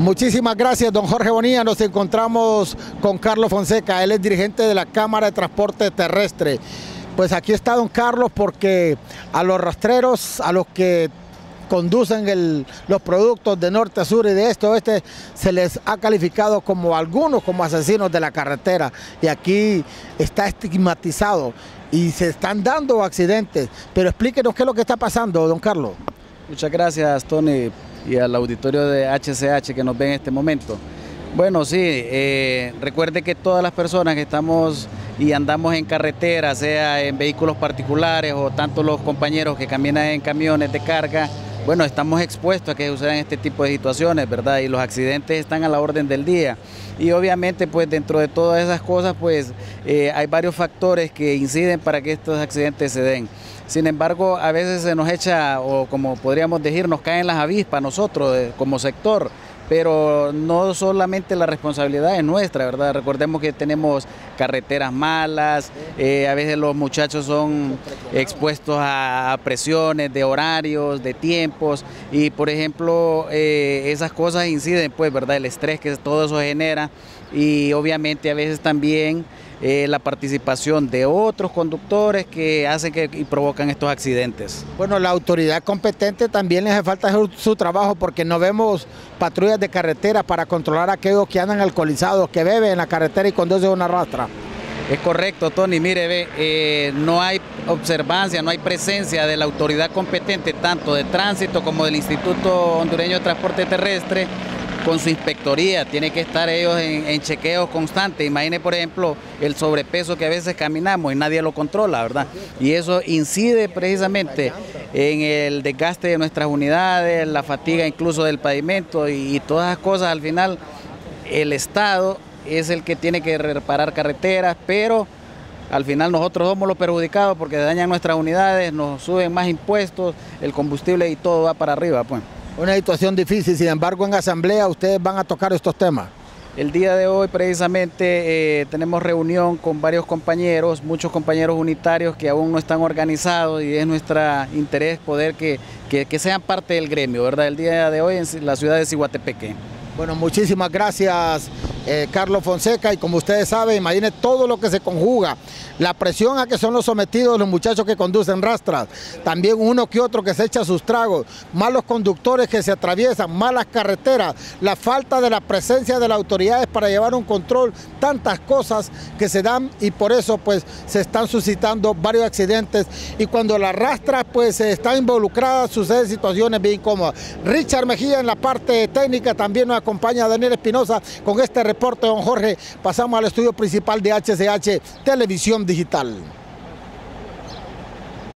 Muchísimas gracias, don Jorge Bonilla. Nos encontramos con Carlos Fonseca, él es dirigente de la Cámara de Transporte Terrestre. Pues aquí está don Carlos porque a los rastreros, a los que conducen los productos de norte a sur y de este a oeste, se les ha calificado como algunos como asesinos de la carretera. Y aquí está estigmatizado y se están dando accidentes. Pero explíquenos qué es lo que está pasando, don Carlos. Muchas gracias, Tony y al auditorio de HCH que nos ve en este momento. Bueno, sí, eh, recuerde que todas las personas que estamos y andamos en carretera, sea en vehículos particulares o tanto los compañeros que caminan en camiones de carga, bueno, estamos expuestos a que sucedan este tipo de situaciones, ¿verdad? Y los accidentes están a la orden del día. Y obviamente, pues dentro de todas esas cosas, pues eh, hay varios factores que inciden para que estos accidentes se den. Sin embargo, a veces se nos echa, o como podríamos decir, nos caen las avispas nosotros eh, como sector, pero no solamente la responsabilidad es nuestra, ¿verdad? Recordemos que tenemos carreteras malas, eh, a veces los muchachos son expuestos a presiones de horarios, de tiempos, y por ejemplo, eh, esas cosas inciden, pues, ¿verdad? El estrés que todo eso genera, y obviamente a veces también eh, la participación de otros conductores que hacen que y provocan estos accidentes. Bueno, la autoridad competente también le hace falta su, trabajo porque no vemos patrullas de carretera para controlar a aquellos que andan alcoholizados, que beben en la carretera y conducen una rastra. Es correcto, Tony. Mire, ve, eh, no hay observancia, no hay presencia de la autoridad competente, tanto de tránsito como del Instituto Hondureño de Transporte Terrestre, con su inspectoría, tiene que estar ellos en, chequeos constantes. Imagine, por ejemplo, el sobrepeso que a veces caminamos y nadie lo controla, ¿verdad? Y eso incide precisamente en el desgaste de nuestras unidades, la fatiga incluso del pavimento y, y todas esas cosas. Al final, el Estado es el que tiene que reparar carreteras, pero al final nosotros somos los perjudicados porque dañan nuestras unidades, nos suben más impuestos, el combustible y todo va para arriba, pues. Una situación difícil, sin embargo en asamblea ustedes van a tocar estos temas. El día de hoy precisamente eh, tenemos reunión con varios compañeros, muchos compañeros unitarios que aún no están organizados y es nuestro interés poder que, que, sean parte del gremio, ¿verdad? El día de hoy en la ciudad de Ciguatepeque. Bueno, muchísimas gracias eh, Carlos Fonseca y como ustedes saben, imaginen todo lo que se conjuga, la presión a que son los sometidos los muchachos que conducen rastras, también uno que otro que se echa sus tragos, malos conductores que se atraviesan, malas carreteras, la falta de la presencia de las autoridades para llevar un control, tantas cosas que se dan y por eso pues se están suscitando varios accidentes y cuando la rastra pues está involucrada suceden situaciones bien incómodas. Richard Mejía en la parte técnica también nos acompaña Daniel Espinosa con este reporte, don Jorge. Pasamos al estudio principal de HCH Televisión Digital.